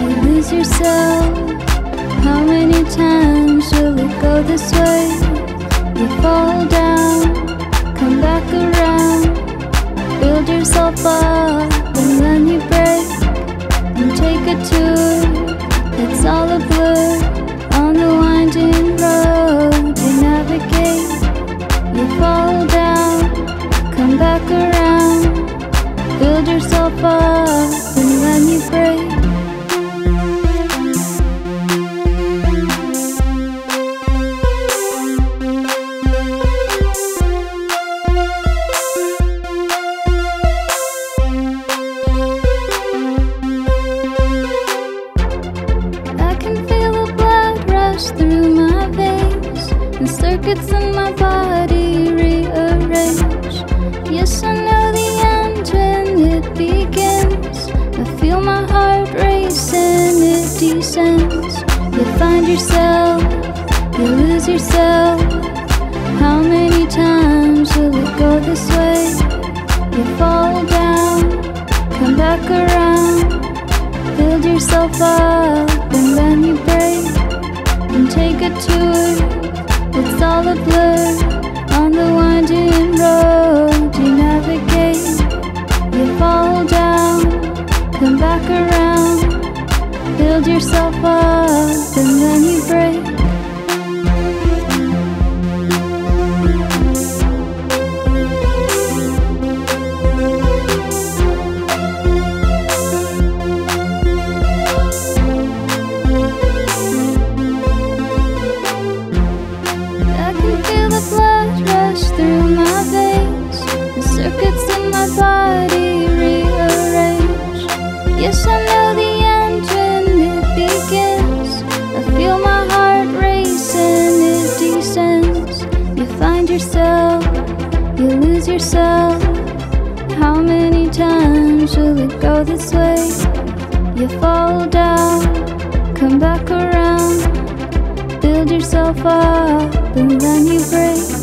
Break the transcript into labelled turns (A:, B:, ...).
A: you lose yourself. How many times will it go this way? You fall down, come back around, build yourself up, and then you break and take a. It's all a blur on the winding road you navigate. You fall down, come back around, build yourself up, through my veins, and circuits in my body rearrange. Yes, I know the end when it begins. I feel my heart racing, it descends. You find yourself, you lose yourself. How many times will it go this way? You fall down, come back around. Build yourself up and then you break take a tour. It's all a blur on the winding road you navigate. You fall down, come back around. Build yourself up and then you break. You lose yourself. How many times will it go this way? You fall down, come back around. Build yourself up and then you break.